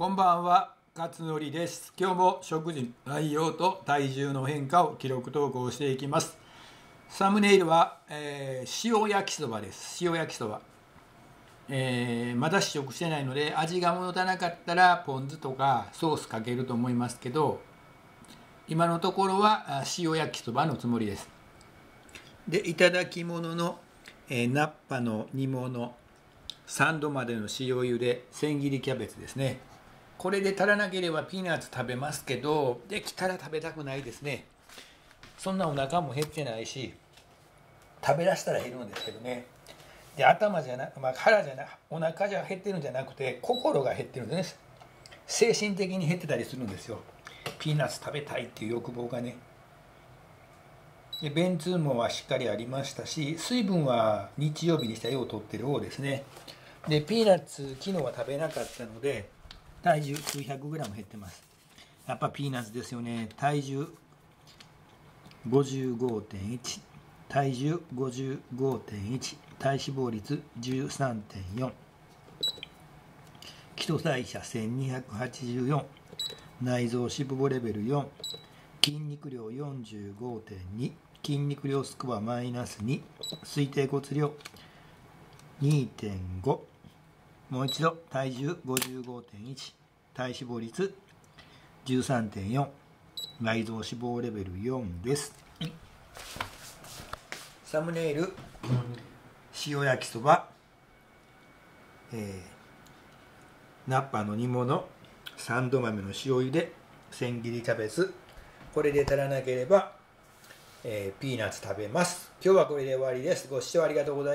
こんばんは勝則です。今日も食事内容と体重の変化を記録投稿していきます。サムネイルは、えー、塩焼きそばです。塩焼きそば、えー、まだ試食してないので味が戻らなかったらポン酢とかソースかけると思いますけど今のところは塩焼きそばのつもりです。でいただき物の、えー、ナッパの煮物3度までの塩茹で千切りキャベツですね。これで足らなければピーナッツ食べますけどできたら食べたくないですね。そんなお腹も減ってないし食べだしたら減るんですけどね。で頭じゃな、まあ、腹じゃなお腹じゃ減ってるんじゃなくて心が減ってるんですね。精神的に減ってたりするんですよ。ピーナッツ食べたいっていう欲望がね。で便通もはしっかりありましたし水分は日曜日にしたようとってる方ですね。でピーナッツ昨日は食べなかったので体重数百グラム減ってます。やっぱピーナッツですよね。体重55.1体重55.1体脂肪率13.4基礎代謝1284内臓脂肪レベル4筋肉量45.2筋肉量スコアマイナス2推定骨量2.5もう一度体重55.1体脂肪率13.4内臓脂肪レベル4です。サムネイル塩焼きそば、えー、ナッパの煮物三度豆の塩茹で千切りキャベツこれで足らなければ、えー、ピーナッツ食べます。今日はこれで終わりです。ご視聴ありがとうございます